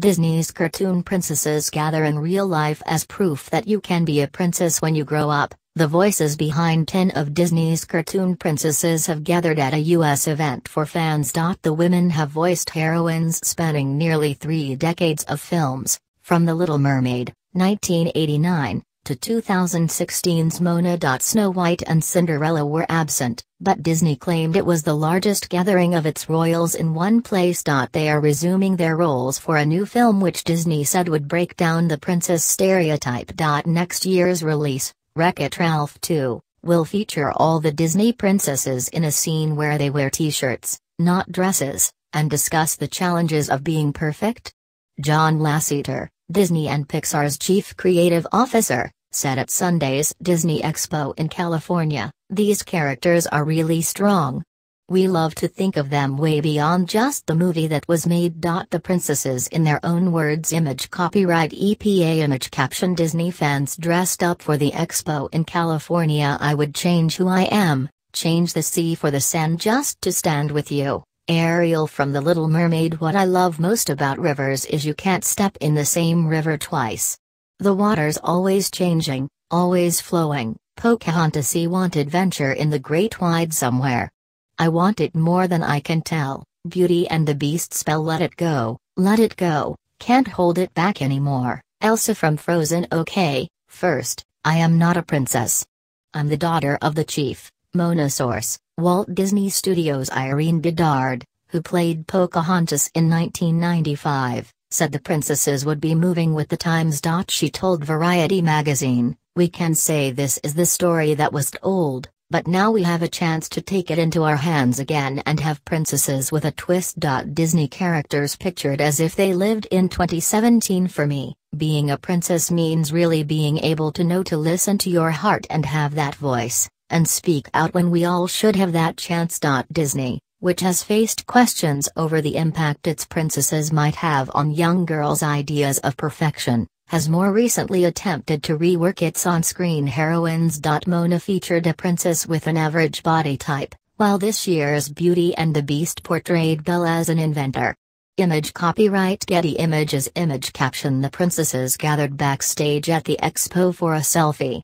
Disney's cartoon princesses gather in real life as proof that you can be a princess when you grow up. The voices behind 10 of Disney's cartoon princesses have gathered at a U.S. event for fans. The women have voiced heroines spanning nearly three decades of films, from The Little Mermaid, 1989, to 2016's Moana. Snow White and Cinderella were absent, but Disney claimed it was the largest gathering of its royals in one place. They are resuming their roles for a new film which Disney said would break down the princess stereotype. Next year's release, Wreck It Ralph 2, will feature all the Disney princesses in a scene where they wear t-shirts, not dresses, and discuss the challenges of being perfect? John Lasseter, Disney and Pixar's chief creative officer, said at Sunday's Disney Expo in California, these characters are really strong. We love to think of them way beyond just the movie that was made. The princesses in their own words image copyright EPA image caption Disney fans dressed up for the expo in California I would change who I am, change the sea for the sand just to stand with you. Ariel from The Little Mermaid What I love most about rivers is you can't step in the same river twice. The water's always changing, always flowing. Pocahontas want adventure in the great wide somewhere. I want it more than I can tell. Beauty and the Beast spell let it go, let it go, can't hold it back anymore. Elsa from Frozen Okay, first, I am not a princess. I'm the daughter of the chief, Moana Source, Walt Disney Studios' Irene Bedard, who played Pocahontas in 1995, said the princesses would be moving with the times. She told Variety magazine, We can say this is the story that was old, but now we have a chance to take it into our hands again and have princesses with a twist. Disney characters pictured as if they lived in 2017 for me. Being a princess means really being able to know to listen to your heart and have that voice and speak out when we all should have that chance. Disney, which has faced questions over the impact its princesses might have on young girls' ideas of perfection, has more recently attempted to rework its on screen heroines. Moana featured a princess with an average body type, while this year's Beauty and the Beast portrayed Belle as an inventor. Image copyright Getty Images Image caption The princesses gathered backstage at the expo for a selfie.